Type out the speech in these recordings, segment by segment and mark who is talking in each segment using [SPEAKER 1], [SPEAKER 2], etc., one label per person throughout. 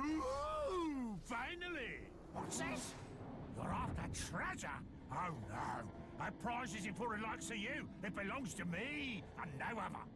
[SPEAKER 1] Ooh, finally! What's this? You're after treasure? Oh no! That prize isn't for the likes of you. It belongs to me, and no other.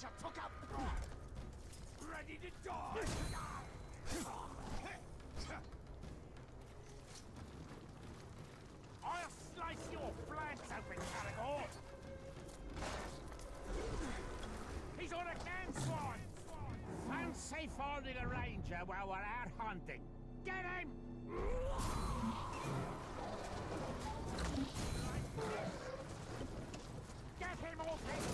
[SPEAKER 2] Took up.
[SPEAKER 1] Ready to die! I'll slice your flanks open, Caragor! He's on a can swan! Fancy finding a ranger while we're out hunting. Get him! Get him off his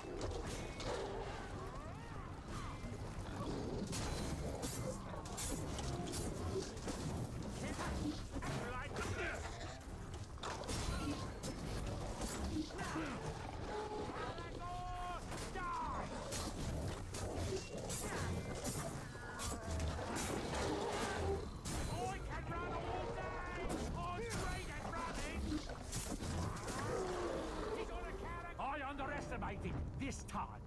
[SPEAKER 1] this time.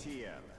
[SPEAKER 1] Frontier.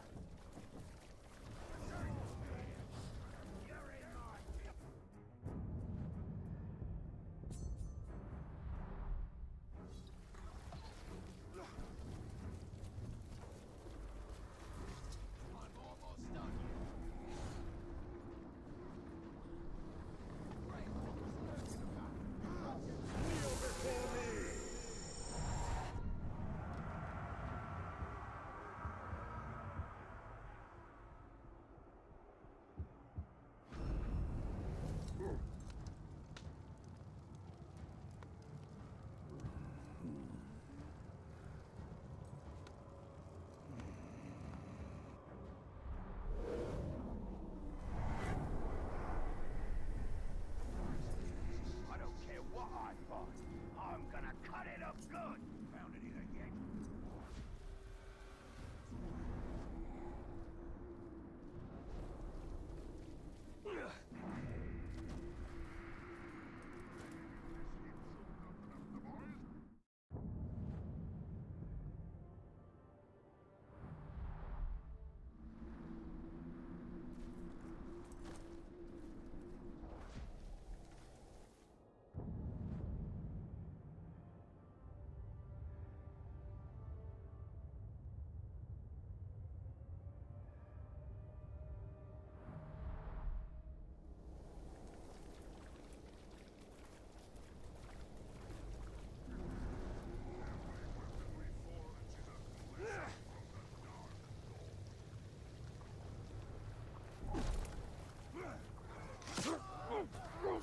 [SPEAKER 3] There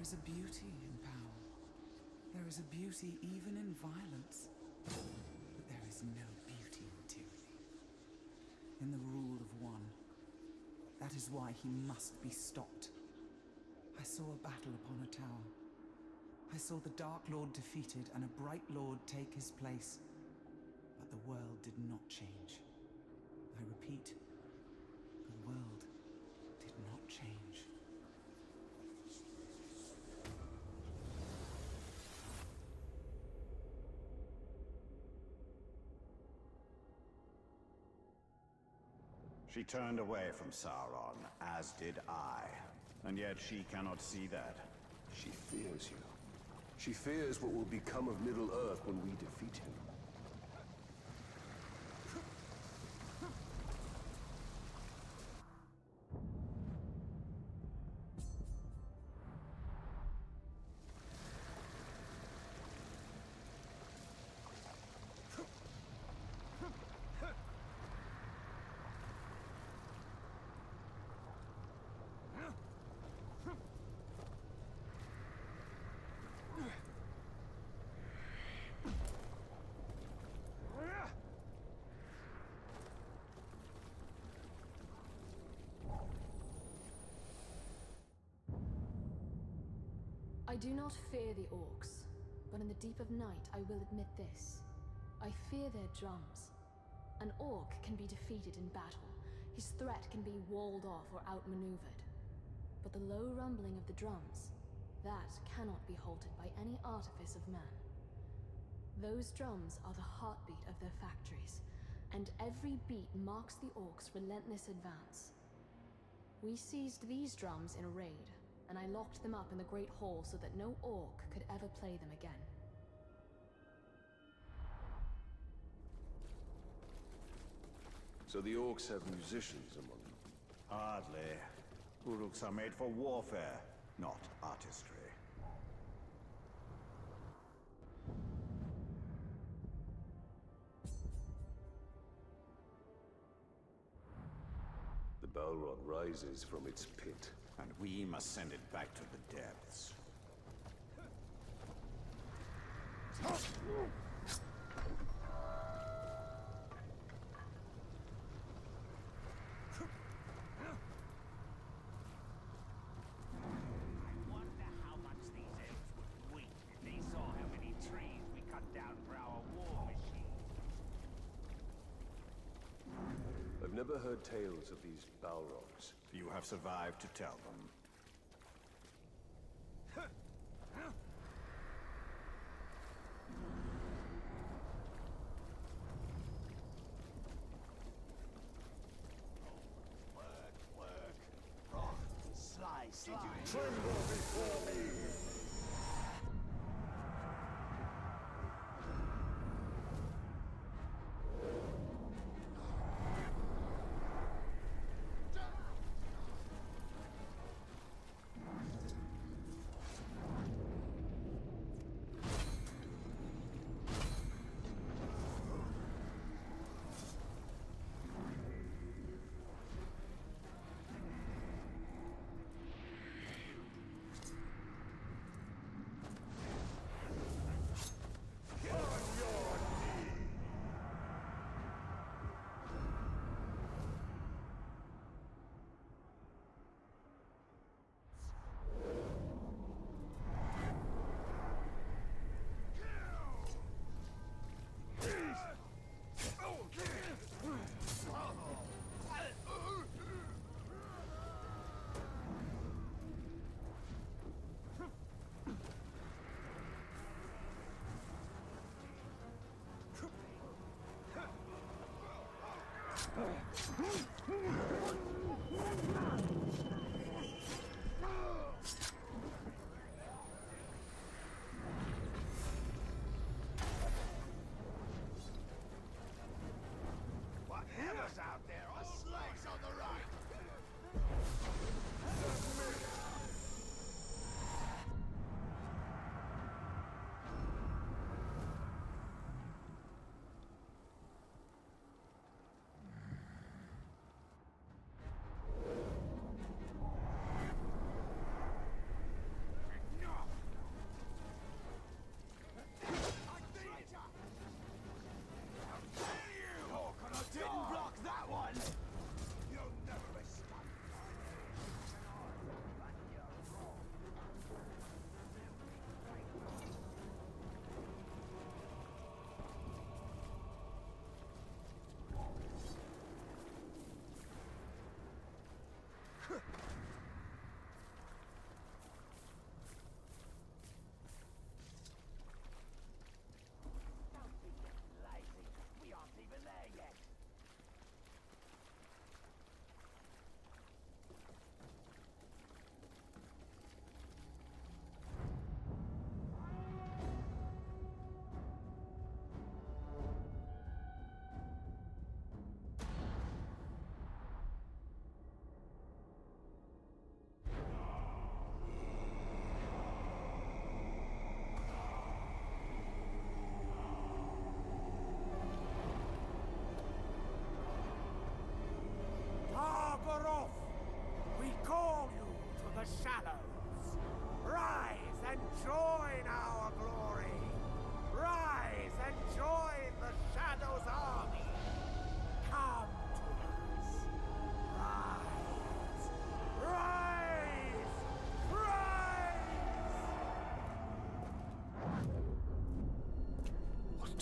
[SPEAKER 4] is a beauty in power. There is a beauty even in violence. But there is no That is why he must be stopped. I saw a battle upon a tower. I saw the Dark Lord defeated and a Bright Lord take his place. But the world did not change. I repeat,
[SPEAKER 5] She turned away from Sauron, as did I. And yet she cannot see that.
[SPEAKER 6] She fears you. She fears what will become of Middle-earth when we defeat him.
[SPEAKER 7] Do not fear the orcs, but in the deep of night I will admit this. I fear their drums. An orc can be defeated in battle. His threat can be walled off or outmaneuvered. But the low rumbling of the drums, that cannot be halted by any artifice of man. Those drums are the heartbeat of their factories, and every beat marks the orcs' relentless advance. We seized these drums in a raid, and I locked them up in the Great Hall so that no orc could ever play them again.
[SPEAKER 6] So the orcs have musicians among them.
[SPEAKER 5] Hardly. Uruks are made for warfare, not artistry.
[SPEAKER 6] The Balrog rises from its pit.
[SPEAKER 5] And we must send it back to the depths.
[SPEAKER 2] I wonder how much these elves would weep if they saw how many trees we cut down for our war machine.
[SPEAKER 6] I've never heard tales of these Balrogs.
[SPEAKER 5] You have survived to tell them.
[SPEAKER 2] Work, work, Sly, sly.
[SPEAKER 8] Tremble before me!
[SPEAKER 2] Whatever's out there, a slice on the right.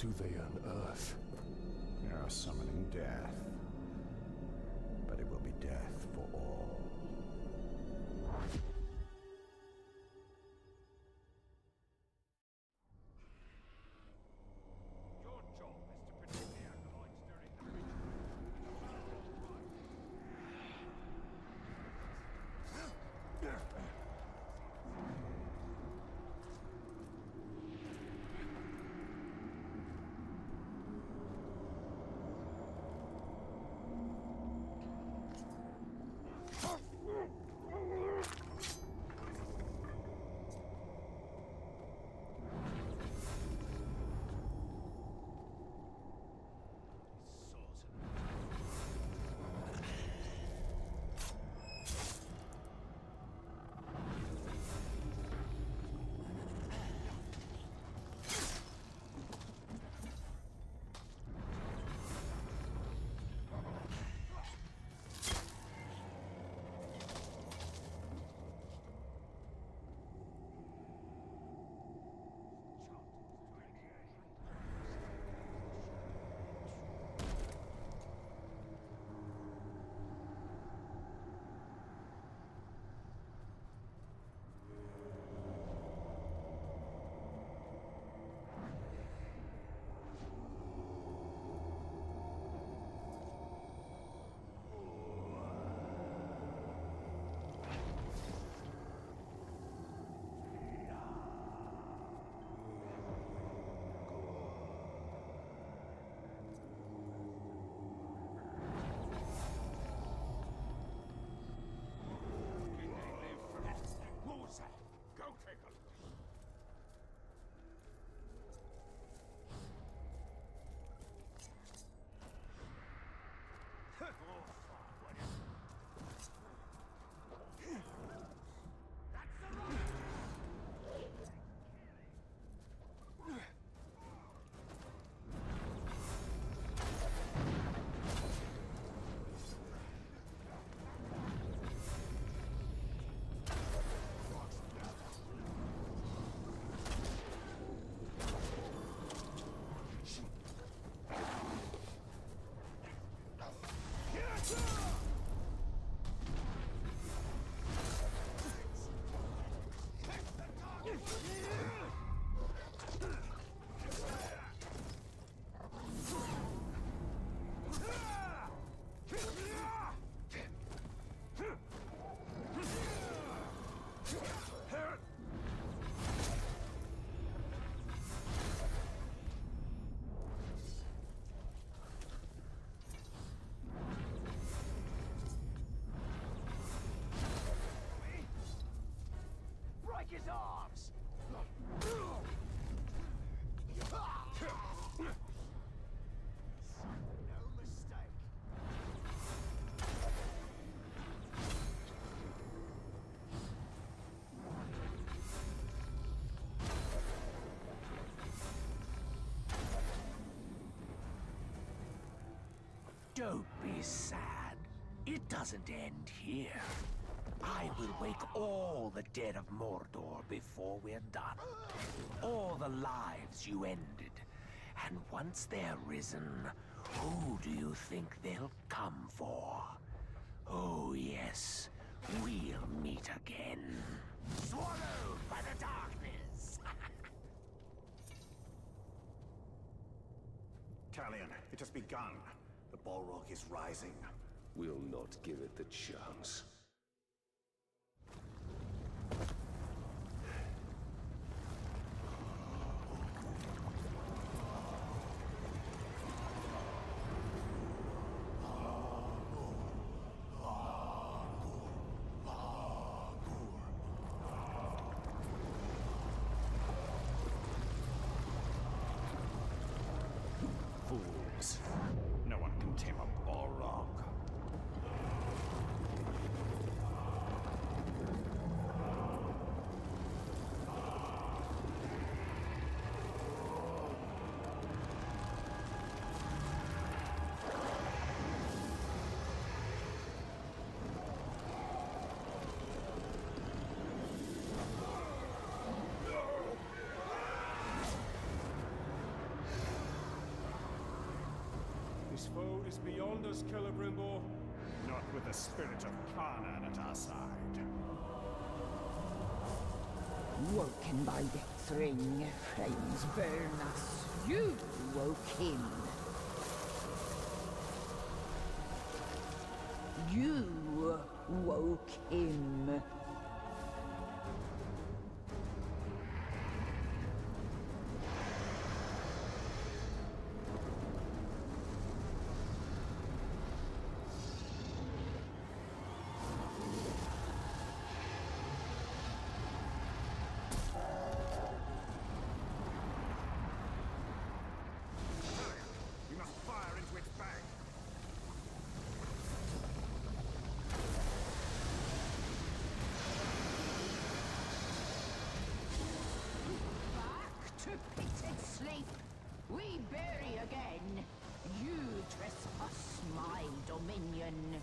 [SPEAKER 6] Do they unearth?
[SPEAKER 2] They are summoning death.
[SPEAKER 9] Break his
[SPEAKER 10] Don't be sad. It doesn't end here. I will wake all the dead of Mordor before we're done. All the lives you ended. And once they're risen, who do you think they'll come for? Oh, yes. We'll meet again. Swallowed by the darkness!
[SPEAKER 2] Talion, it has begun. Balrog is rising.
[SPEAKER 6] We'll not give it the chance.
[SPEAKER 2] Fools. No one can tame a Balrog.
[SPEAKER 11] Beyond us, Celebrimbor.
[SPEAKER 5] Not with the spirit of Carnan at our side.
[SPEAKER 12] Woken by the thring, flames burn us. You woke him. You woke him. To pitted sleep. We bury again. You trespass my dominion.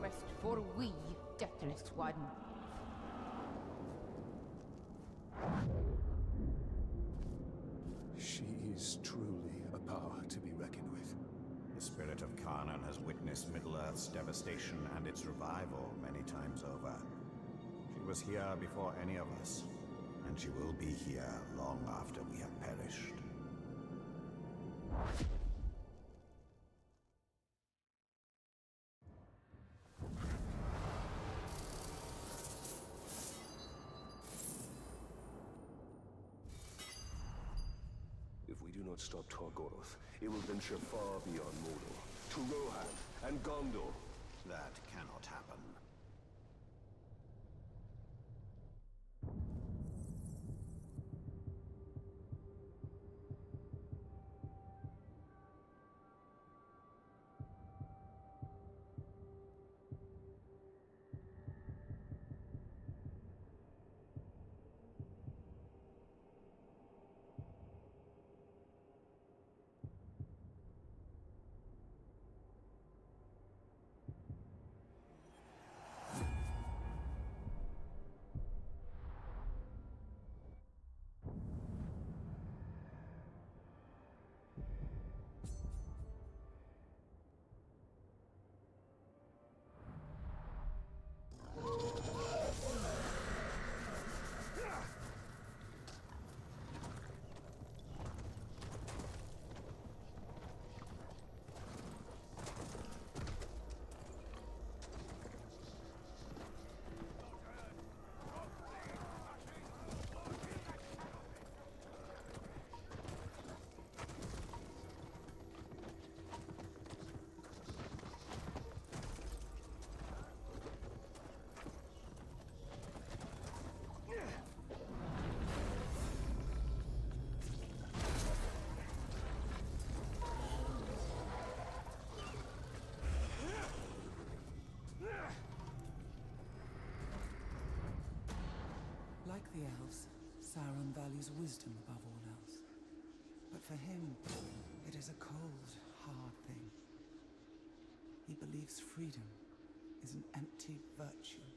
[SPEAKER 13] Rest for we, Deathless One.
[SPEAKER 6] She is truly a power to be reckoned with.
[SPEAKER 5] The spirit of Carnan has witnessed Middle-earth's devastation and its revival many times over. She was here before any of us, and she will be here long after
[SPEAKER 6] do not stop Targoroth, it will venture far beyond Mordor, to Rohan and Gondor.
[SPEAKER 5] That cannot
[SPEAKER 4] values wisdom above all else. But for him, it is a cold, hard thing. He believes freedom is an empty virtue.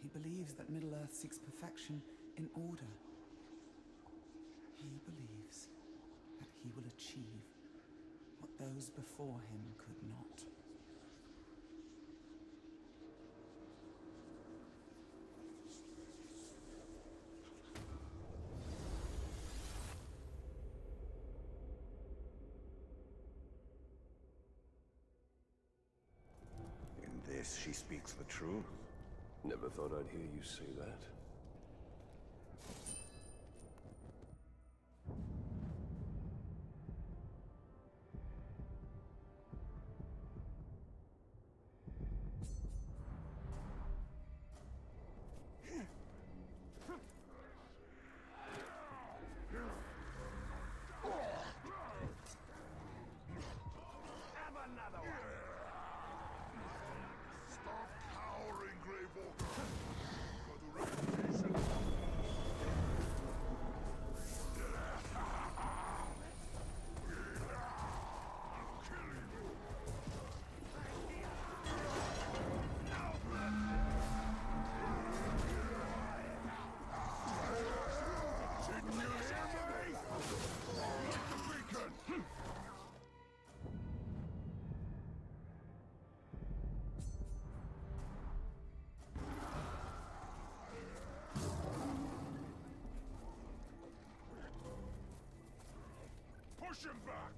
[SPEAKER 4] He believes that Middle-earth seeks perfection in order. He believes that he will achieve what those before him could
[SPEAKER 5] She speaks the truth.
[SPEAKER 6] Never thought I'd hear you say that.
[SPEAKER 8] Push him back!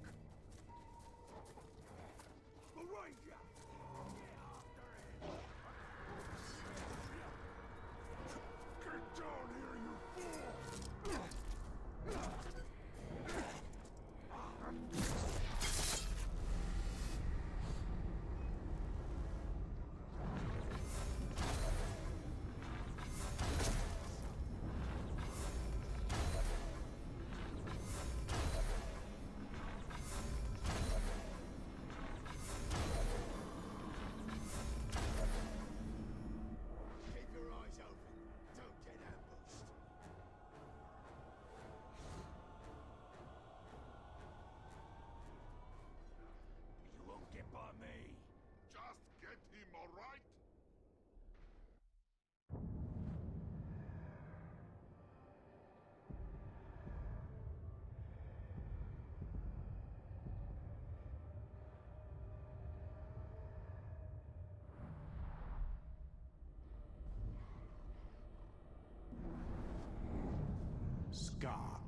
[SPEAKER 8] God.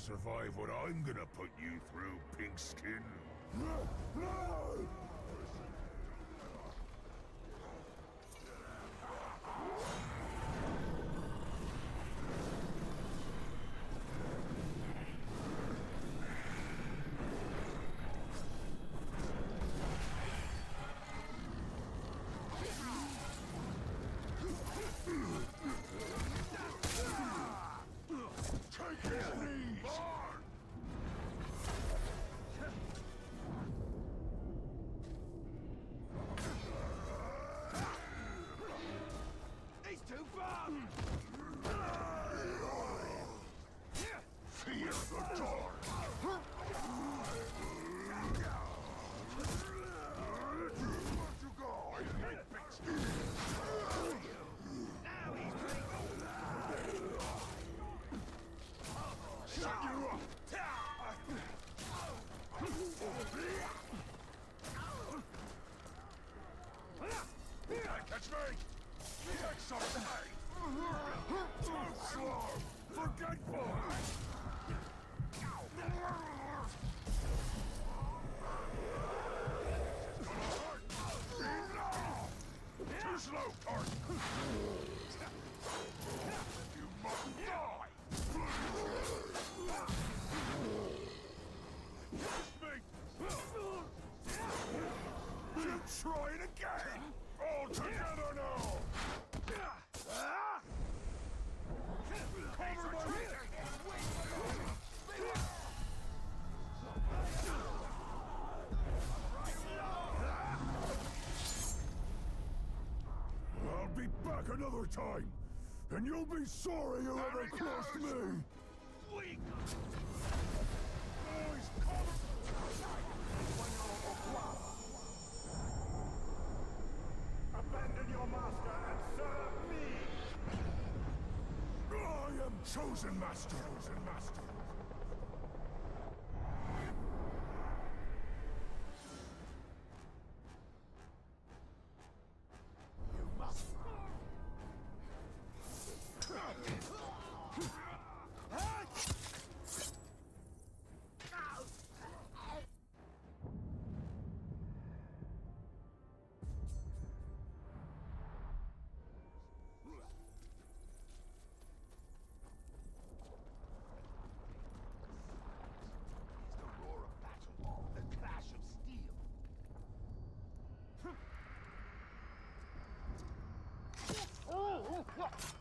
[SPEAKER 8] survive what I'm gonna put you through, pink skin. done
[SPEAKER 2] for! Too
[SPEAKER 8] slow, Art! another time, and you'll be sorry you ever crossed me! 야!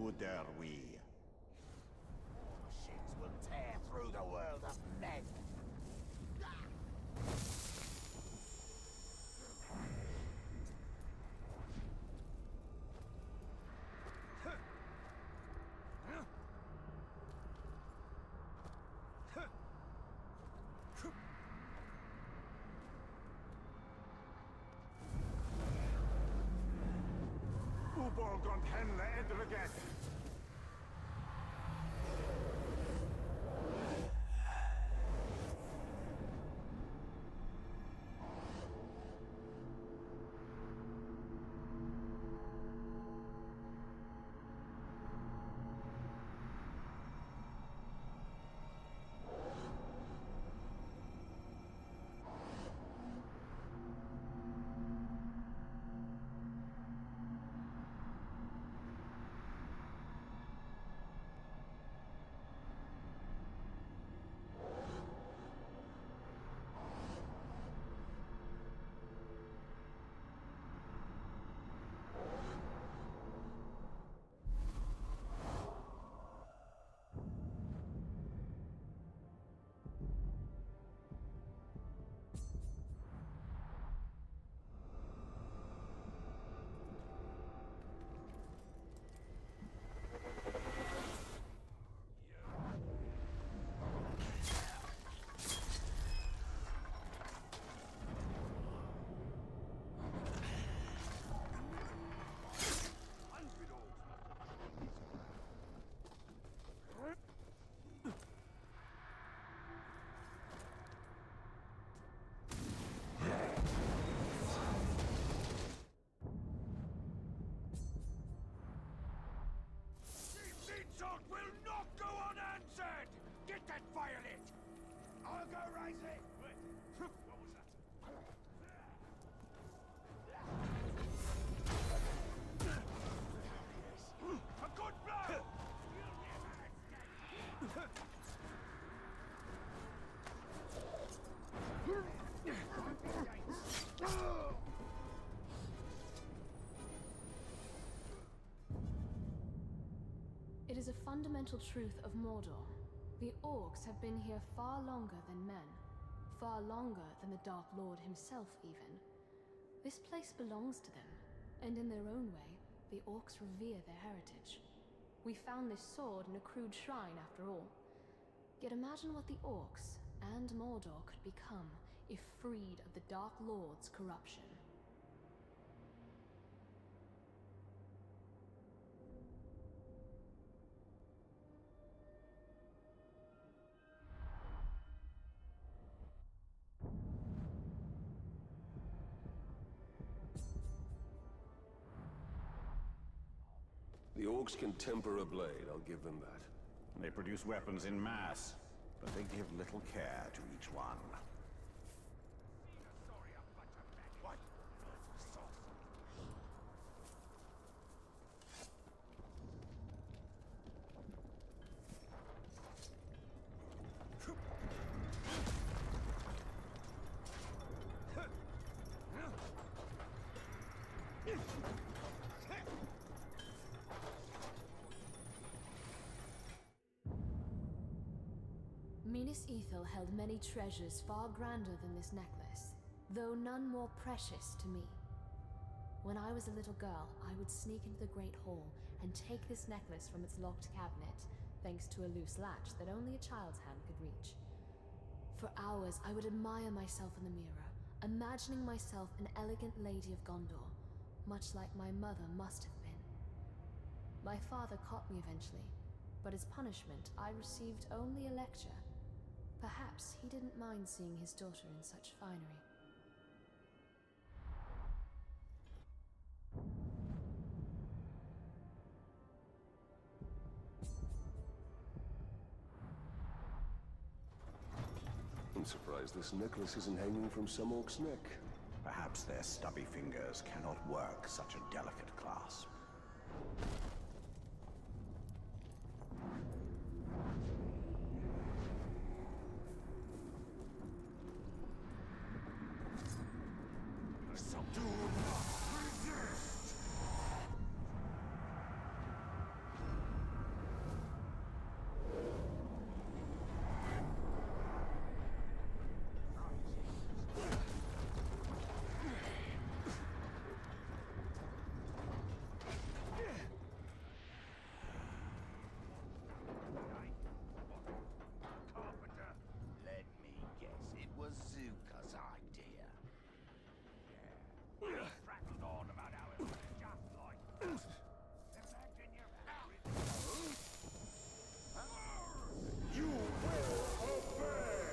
[SPEAKER 5] Who dare we?
[SPEAKER 11] Shins will tear through the world of men.
[SPEAKER 2] Uborgon Henle Edriget!
[SPEAKER 14] It
[SPEAKER 7] is a fundamental truth of Mordor. The orcs have been here far longer than men. Far longer than the Dark Lord himself, even. This place belongs to them, and in their own way, the orcs revere their heritage. We found this sword in a crude shrine, after all. Yet imagine what the orcs and Mordor could become if freed of the Dark Lord's corruption.
[SPEAKER 6] Orcs can temper a blade, I'll give them that.
[SPEAKER 5] They produce weapons in mass, but they give little care to each one.
[SPEAKER 7] Minas Ithil held many treasures far grander than this necklace, though none more precious to me. When I was a little girl, I would sneak into the Great Hall and take this necklace from its locked cabinet, thanks to a loose latch that only a child's hand could reach. For hours, I would admire myself in the mirror, imagining myself an elegant lady of Gondor, much like my mother must have been. My father caught me eventually, but as punishment, I received only a lecture. Perhaps he didn't mind seeing his daughter in such finery.
[SPEAKER 6] I'm surprised this necklace isn't hanging from some orc's neck.
[SPEAKER 5] Perhaps their stubby fingers cannot work such a delicate clasp.
[SPEAKER 2] Carpenter.
[SPEAKER 1] Let me guess, it was Zuka's idea.
[SPEAKER 2] Yeah. Prattled on about how it was just like this. Imagine you're
[SPEAKER 8] You will obey!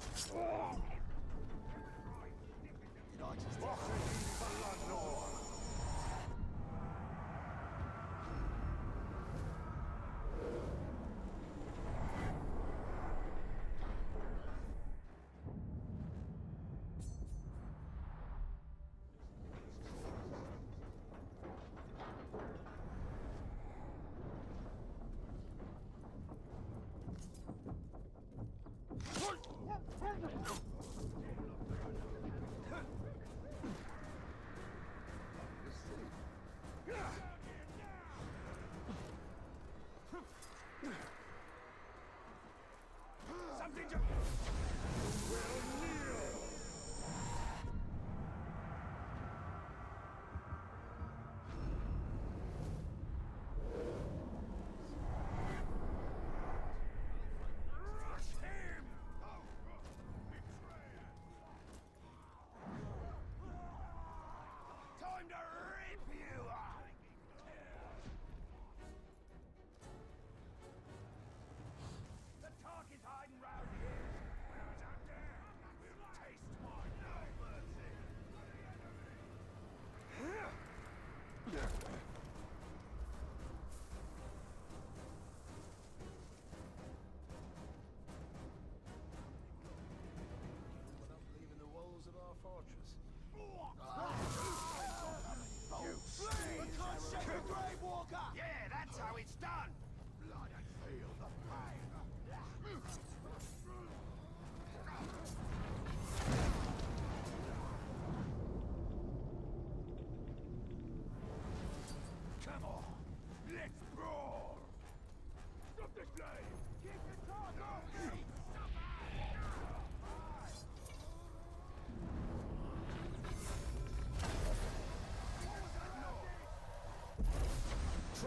[SPEAKER 2] Something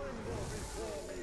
[SPEAKER 2] tremble before me!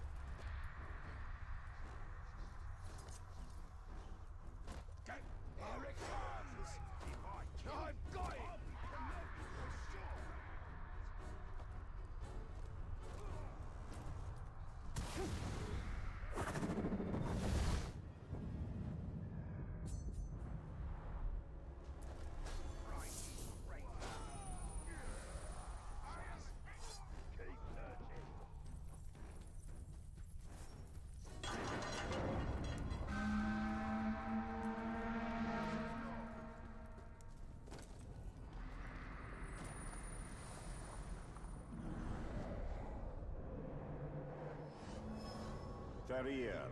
[SPEAKER 2] portaria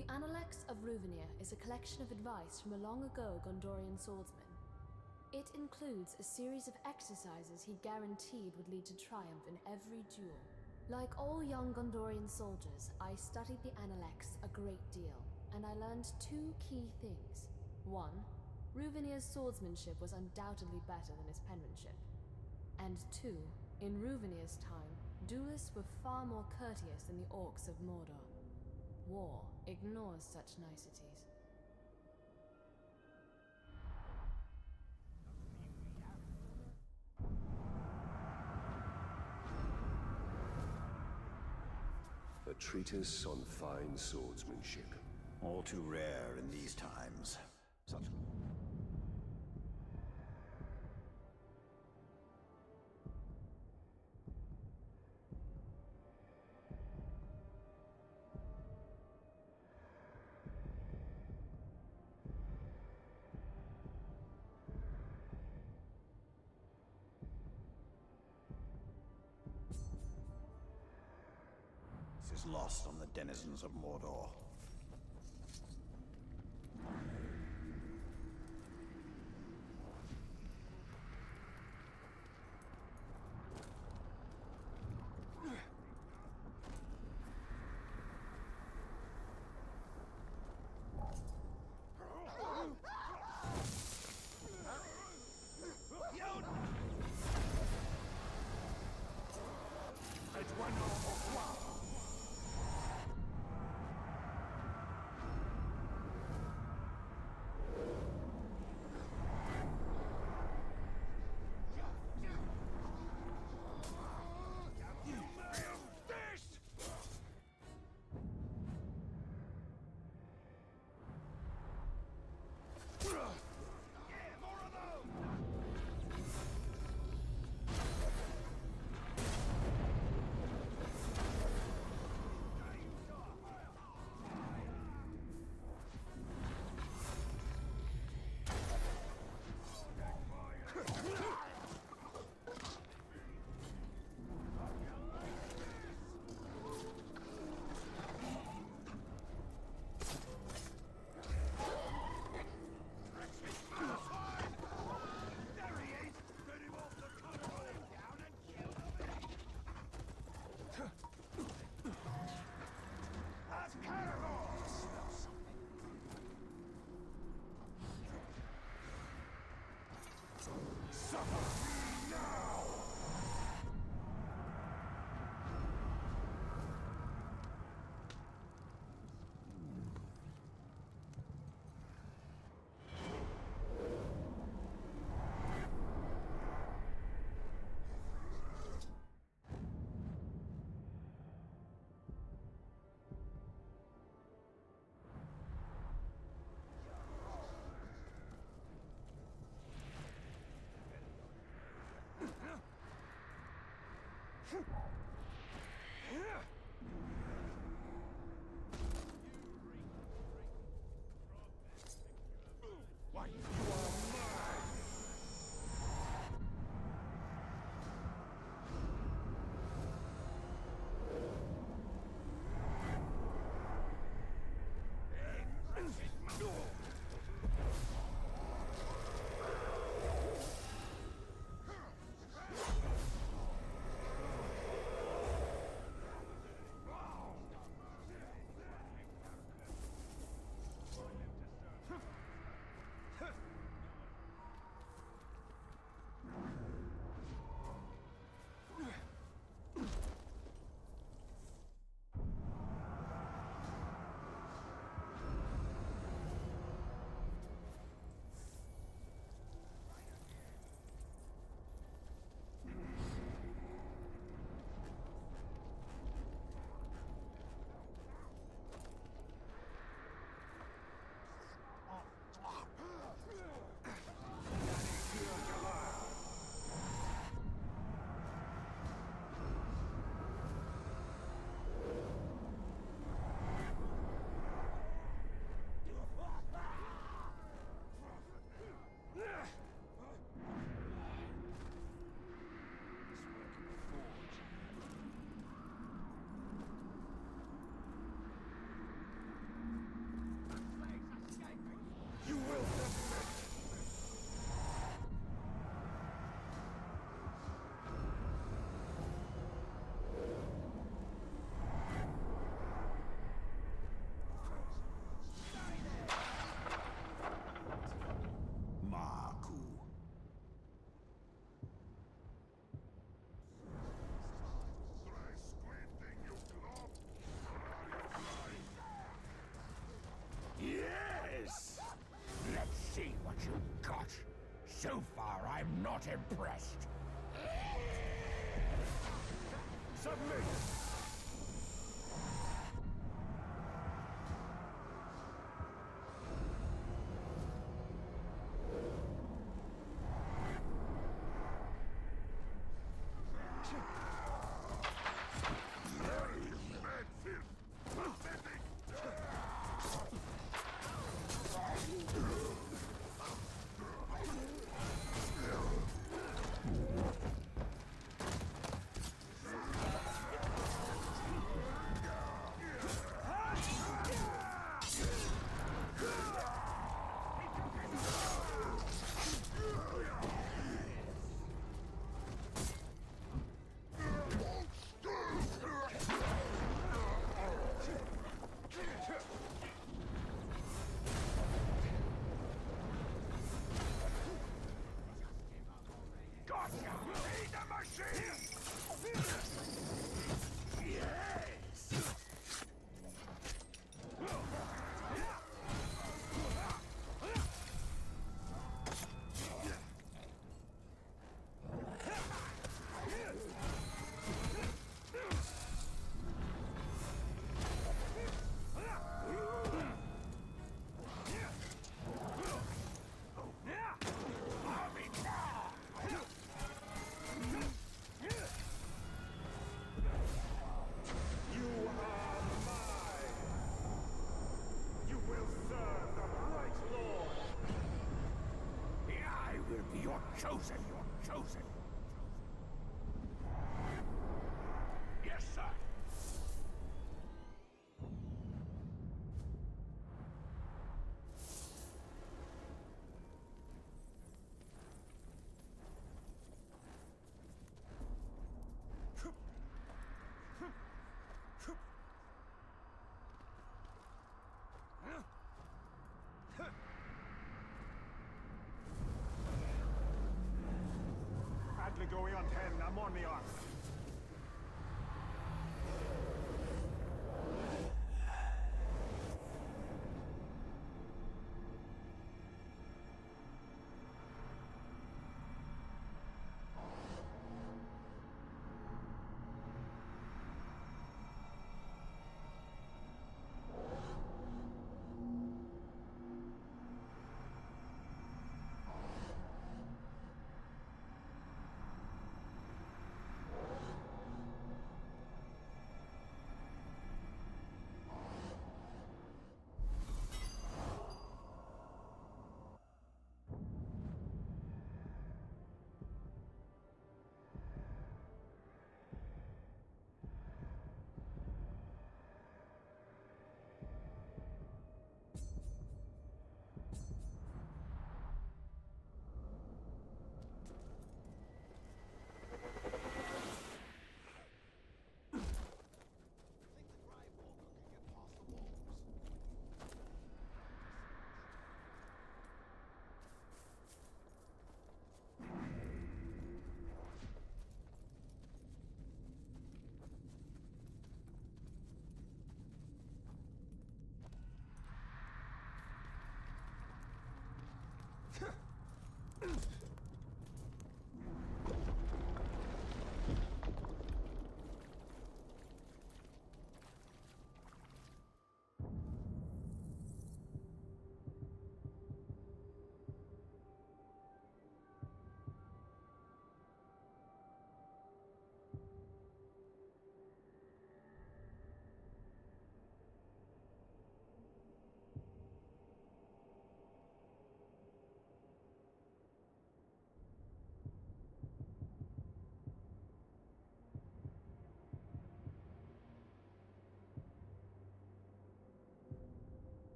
[SPEAKER 2] The
[SPEAKER 7] Analects of Ruvenia is a collection of advice from a long ago Gondorian swordsman. It includes a series of exercises he guaranteed would lead to triumph in every duel. Like all young Gondorian soldiers, I studied the Analects a great deal, and I learned two key things. One, Ruvenia's swordsmanship was undoubtedly better than his penmanship. And two, in Ruvenia's time, duelists were far more courteous than the orcs of Mordor. War ignores such niceties.
[SPEAKER 6] A treatise on fine swordsmanship.
[SPEAKER 5] All too rare in these times. Such. Denizens of Mordor.
[SPEAKER 8] Suffer!
[SPEAKER 2] Yeah. Not impressed.
[SPEAKER 8] Submit!
[SPEAKER 15] chosen, you're chosen. The arm.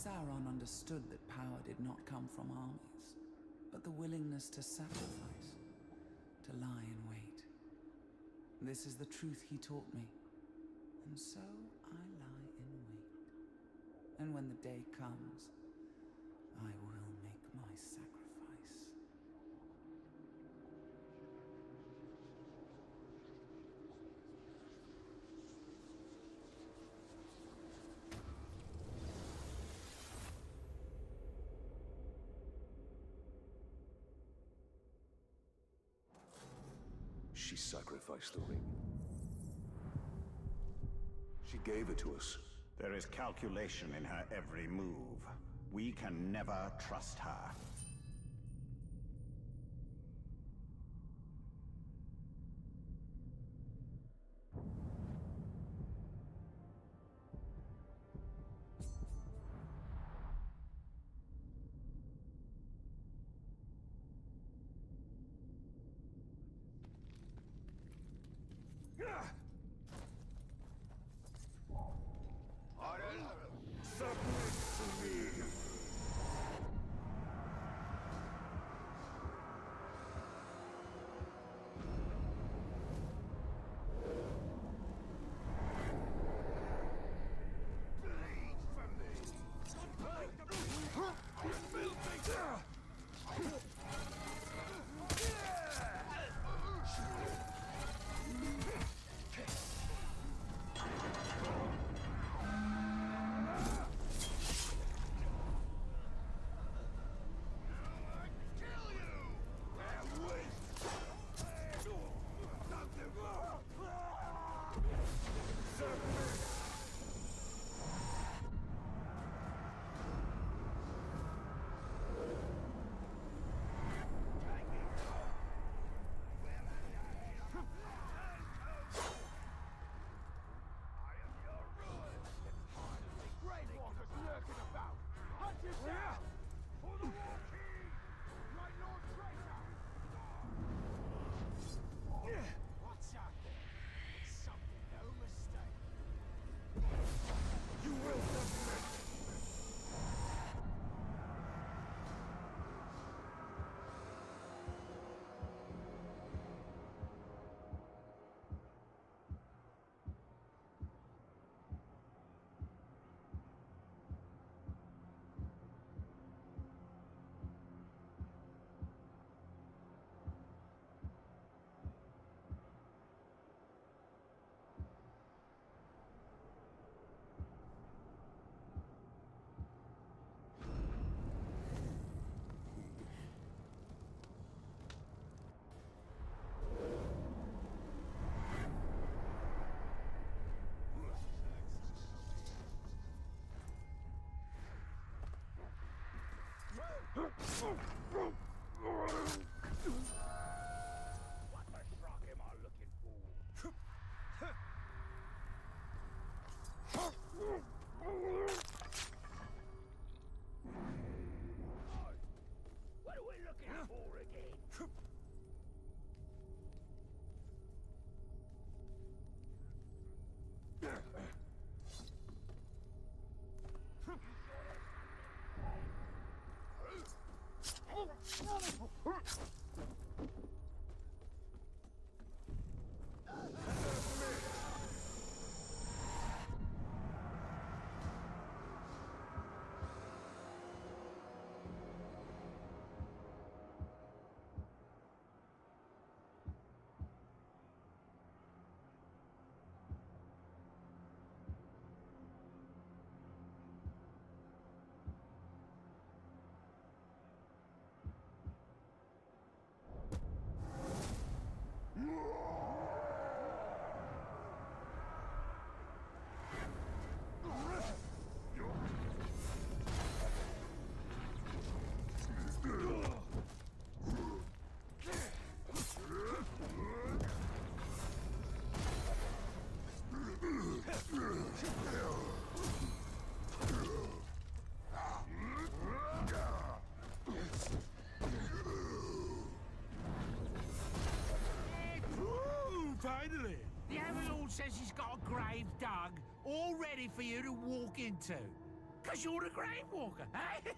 [SPEAKER 4] Sauron understood that power did not come from armies, but the willingness to sacrifice, to lie in wait. This is the truth he taught me, and so I lie in wait. And when the day comes, I will make my sacrifice.
[SPEAKER 6] She sacrificed the ring. She gave it to us.
[SPEAKER 5] There is calculation in her every move. We can never trust her.
[SPEAKER 2] Oh, my God.
[SPEAKER 1] Ooh, finally! The Overlord says he's got a grave dug, all ready for you to walk into. Cause you're the grave walker, eh?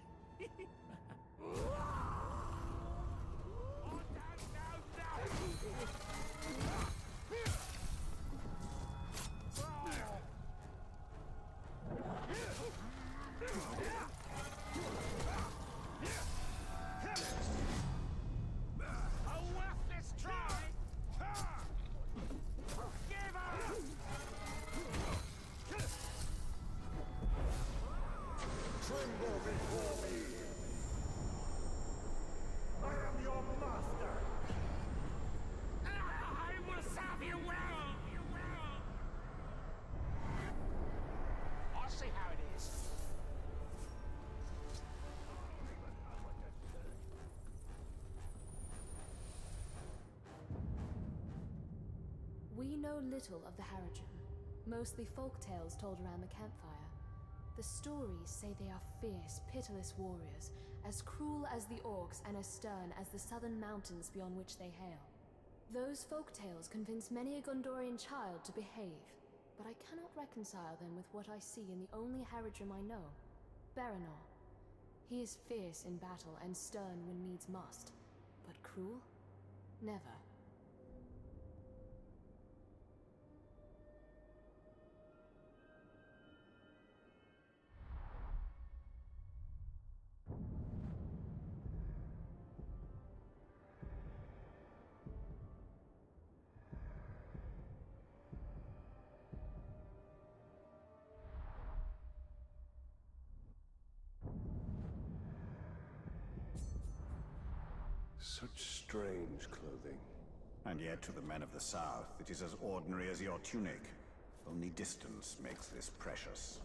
[SPEAKER 7] We know little of the Haradrim, mostly folk tales told around the campfire. The stories say they are fierce, pitiless warriors, as cruel as the orcs and as stern as the southern mountains beyond which they hail. Those folk tales convince many a Gondorian child to behave, but I cannot reconcile them with what I see in the only Haradrim I know, Baranor. He is fierce in battle and stern when needs must, but cruel? Never.
[SPEAKER 6] Such strange clothing.
[SPEAKER 5] And yet, to the men of the South, it is as ordinary as your tunic. Only distance makes this precious.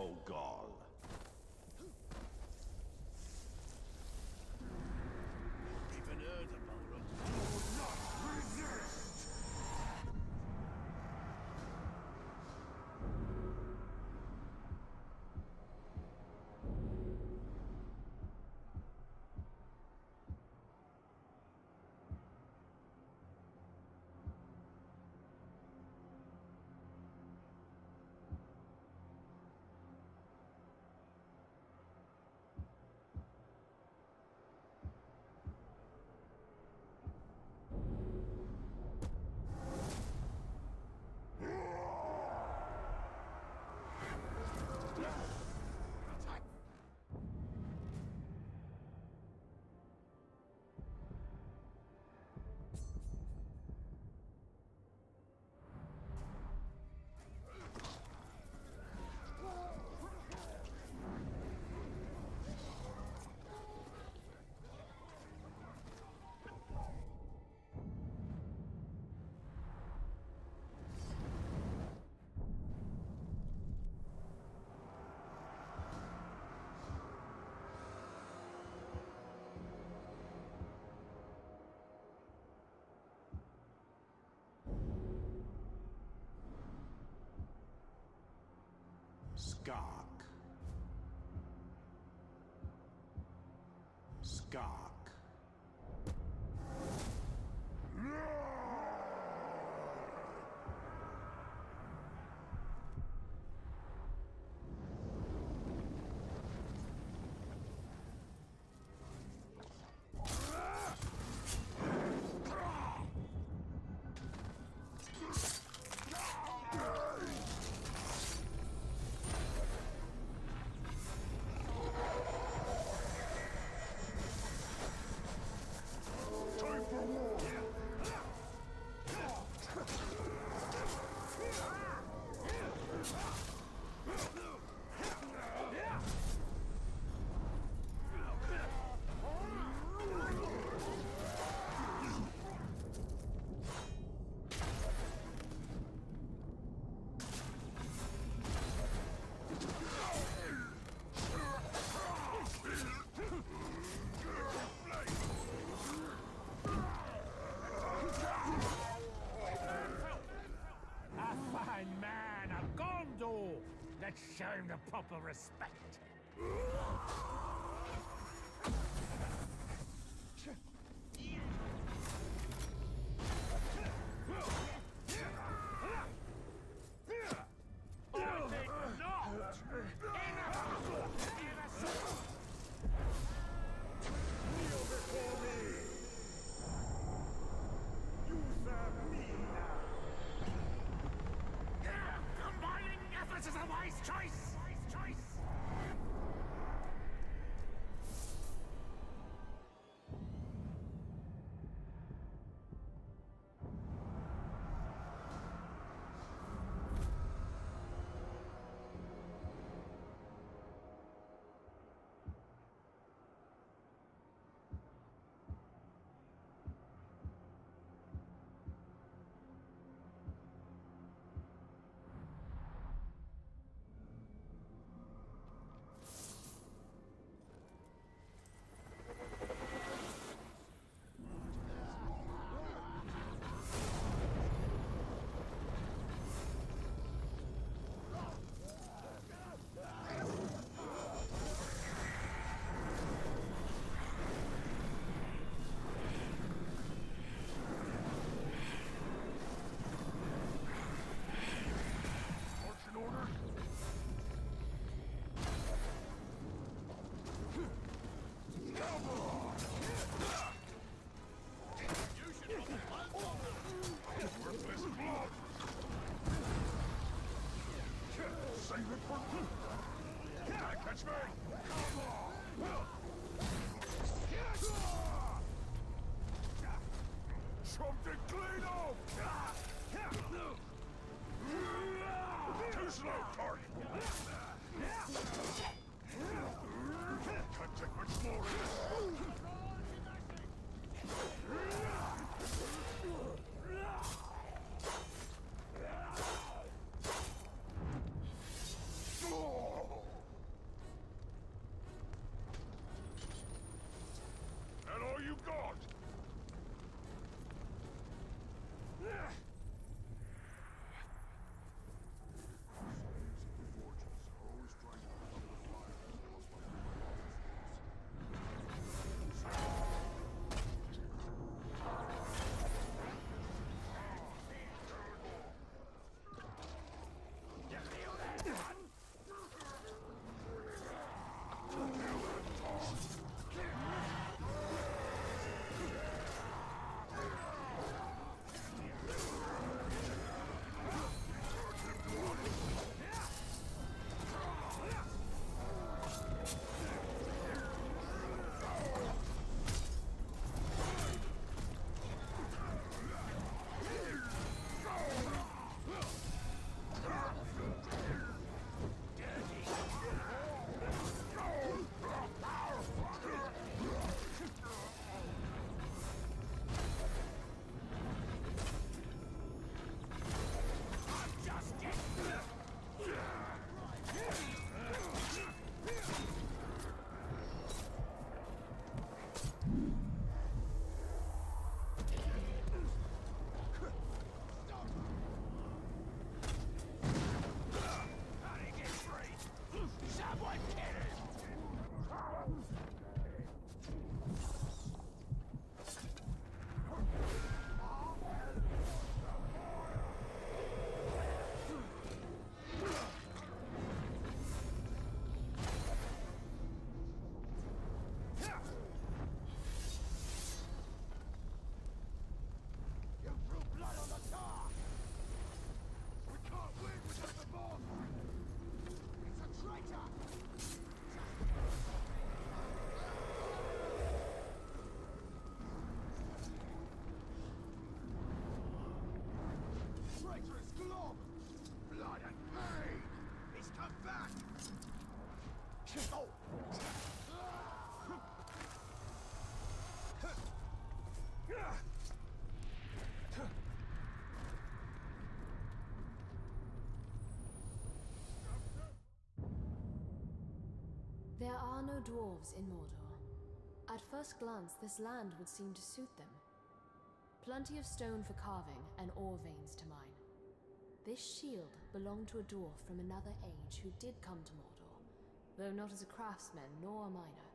[SPEAKER 1] oh God. Skark. Skark. Let's show him the proper respect. Choice!
[SPEAKER 8] Something clean off! Too slow, target! Can't much more!
[SPEAKER 7] There are no dwarves in Mordor. At first glance, this land would seem to suit them. Plenty of stone for carving and ore veins to mine. This shield belonged to a dwarf from another age who did come to Mordor, though not as a craftsman nor a miner.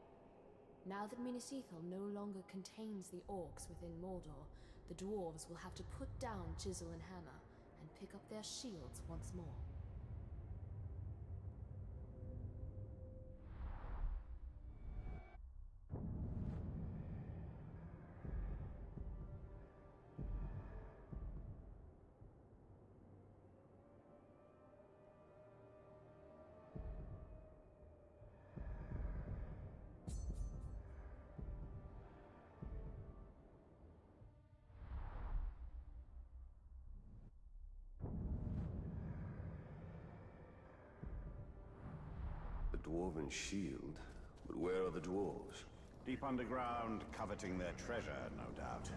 [SPEAKER 7] Now that Minas Ithil no longer contains the orcs within Mordor, the dwarves will have to put down chisel and hammer and pick up their shields once more.
[SPEAKER 6] Dwarven shield? But where are the dwarves?
[SPEAKER 5] Deep underground, coveting their treasure, no doubt.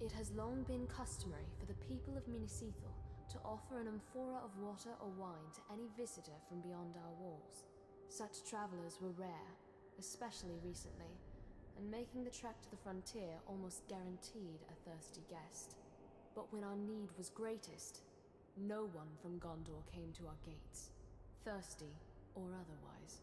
[SPEAKER 7] It has long been customary for the people of Minas Ithil to offer an amphora of water or wine to any visitor from beyond our walls. Such travelers were rare, especially recently, and making the trek to the frontier almost guaranteed a thirsty guest. But when our need was greatest, no one from Gondor came to our gates, thirsty or otherwise.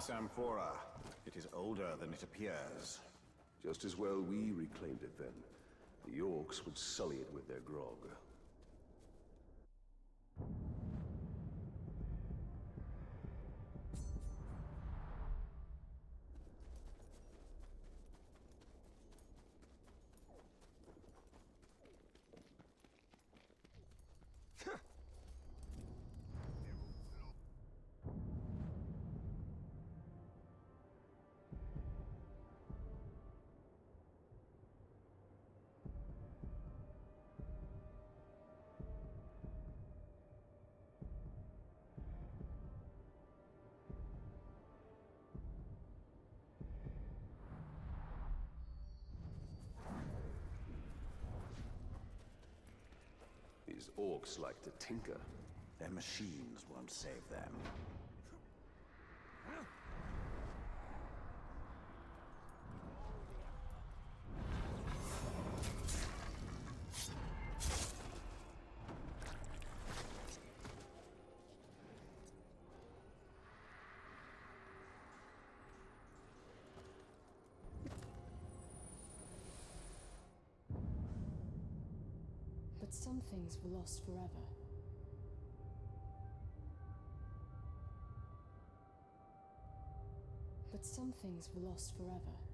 [SPEAKER 5] This amphora, it is older than it appears.
[SPEAKER 6] Just as well we reclaimed it then. The orcs would sully it with their grog. These orcs like to tinker.
[SPEAKER 5] Their machines won't save them.
[SPEAKER 7] But things were lost forever. But some things were lost forever.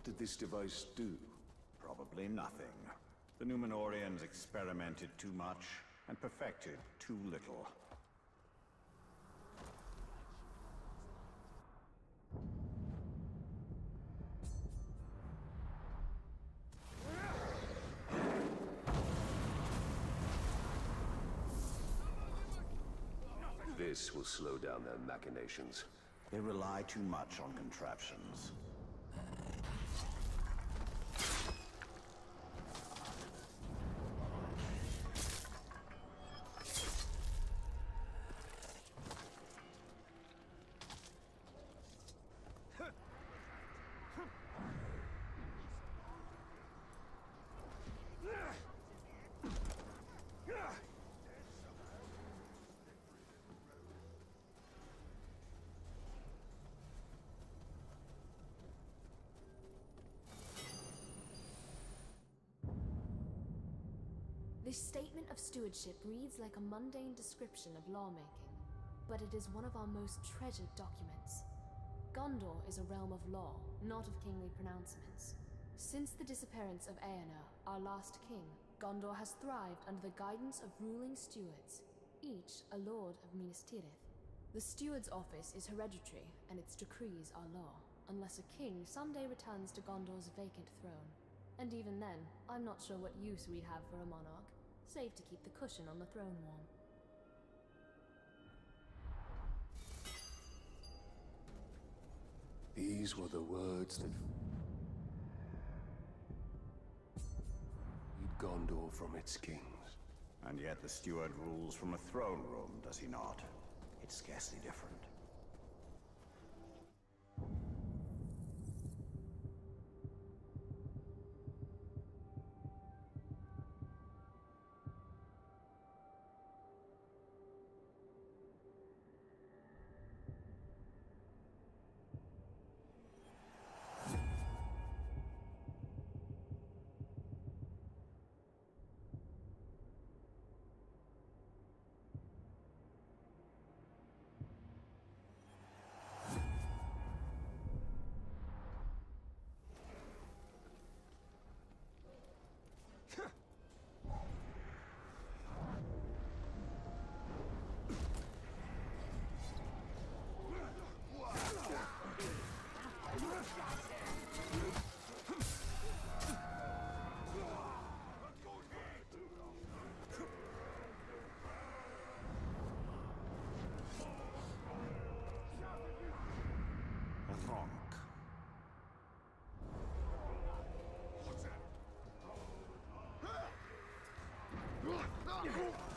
[SPEAKER 6] What did this device do?
[SPEAKER 5] Probably nothing. The Númenóreans experimented too much and perfected too little.
[SPEAKER 6] This will slow down their machinations.
[SPEAKER 5] They rely too much on contraptions.
[SPEAKER 7] This statement of stewardship reads like a mundane description of lawmaking, but it is one of our most treasured documents. Gondor is a realm of law, not of kingly pronouncements. Since the disappearance of Eärnur, our last king, Gondor has thrived under the guidance of ruling stewards, each a lord of Minas Tirith. The steward's office is hereditary, and its decrees are law, unless a king someday returns to Gondor's vacant throne. And even then, I'm not sure what use we'd have for a monarch save to keep the cushion on the throne warm.
[SPEAKER 6] These were the words that freed Gondor from its kings.
[SPEAKER 5] And yet the steward rules from a throne room, does he not? It's scarcely different. Ronk.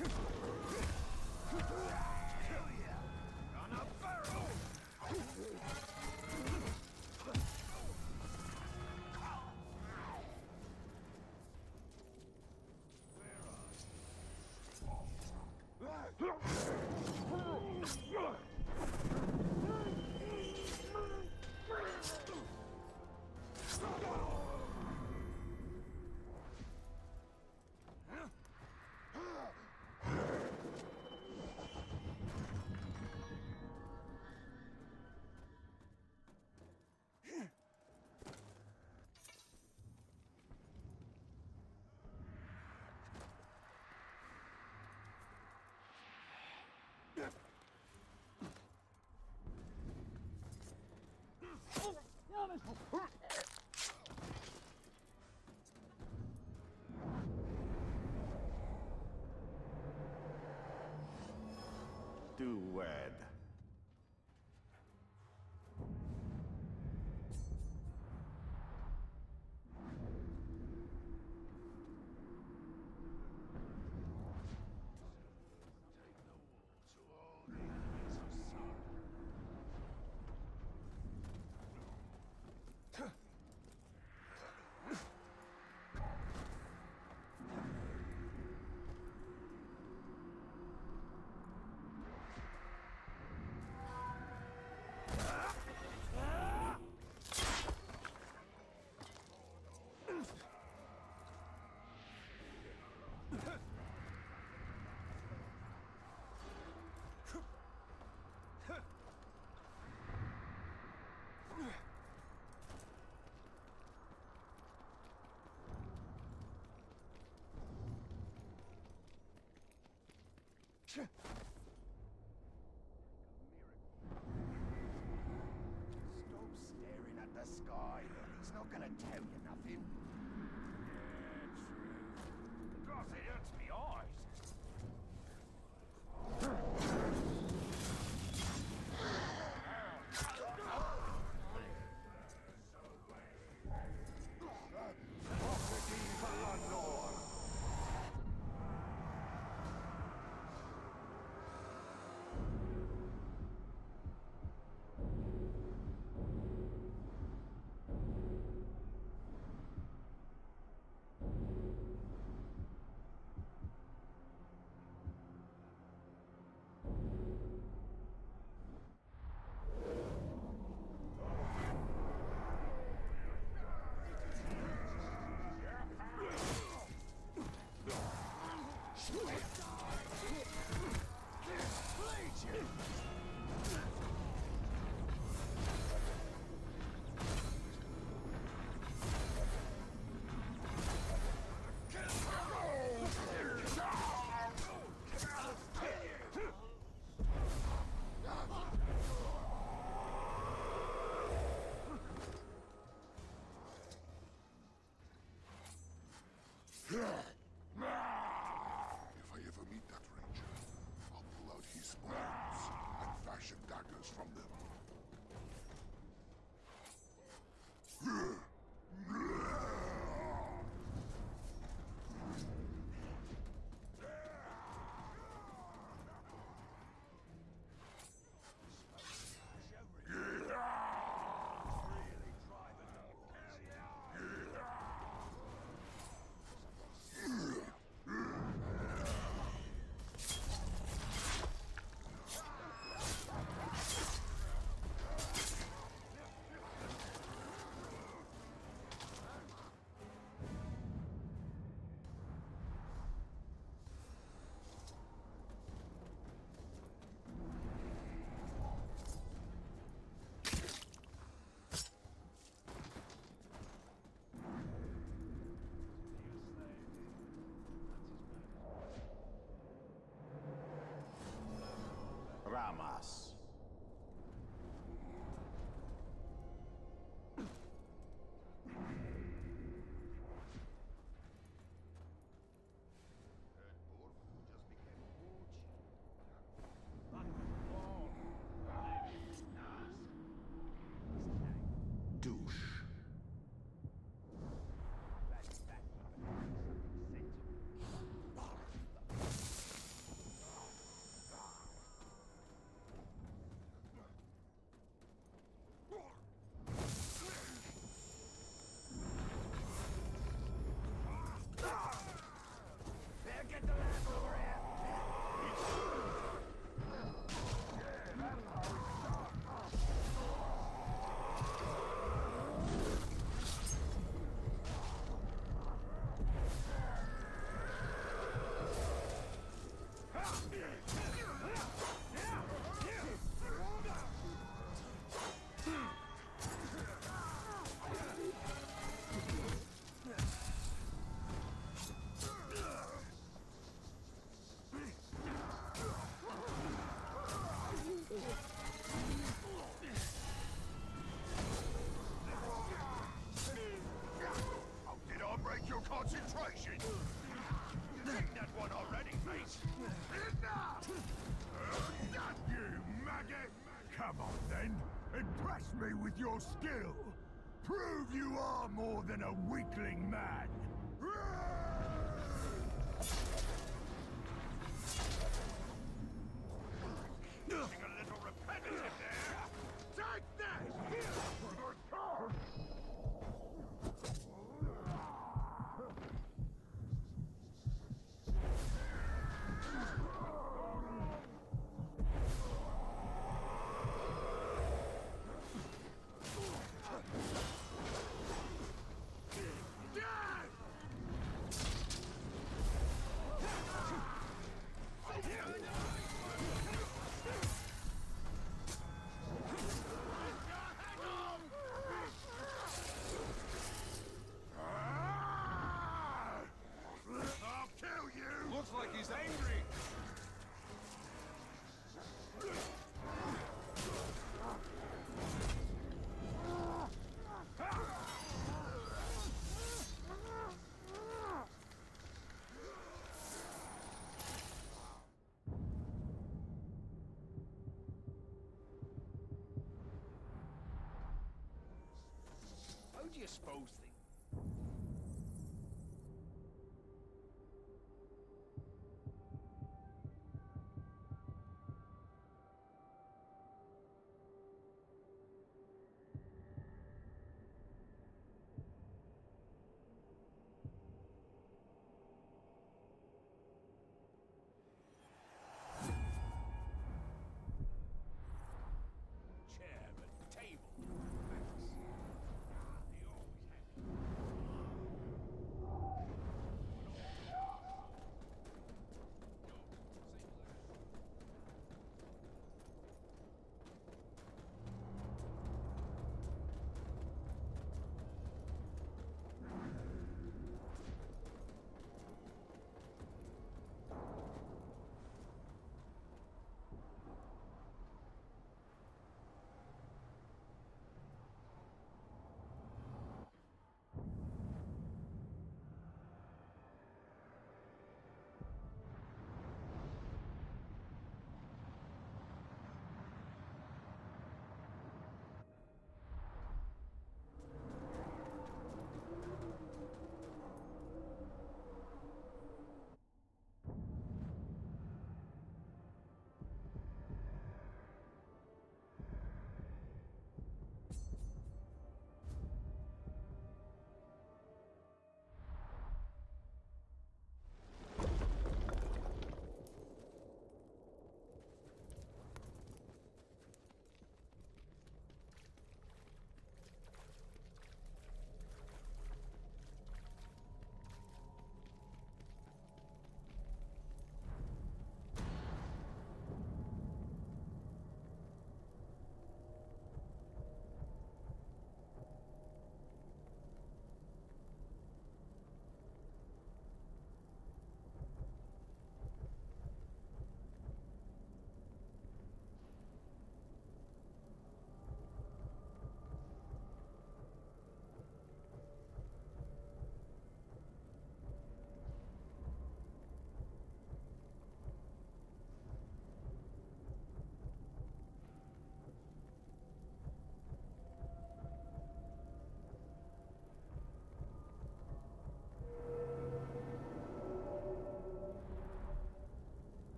[SPEAKER 5] Shoot! Do wed.
[SPEAKER 2] 是 Hamas. skill. Prove you are more than a weakling man. do you suppose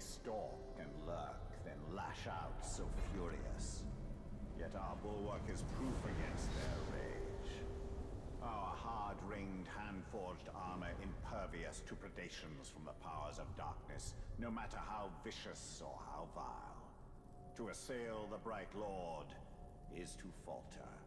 [SPEAKER 5] stalk and lurk, then lash out so furious. Yet our bulwark is proof against their rage. Our hard-ringed, hand-forged armor impervious to predations from the powers of darkness, no matter how vicious or how vile. To assail the Bright Lord is to falter.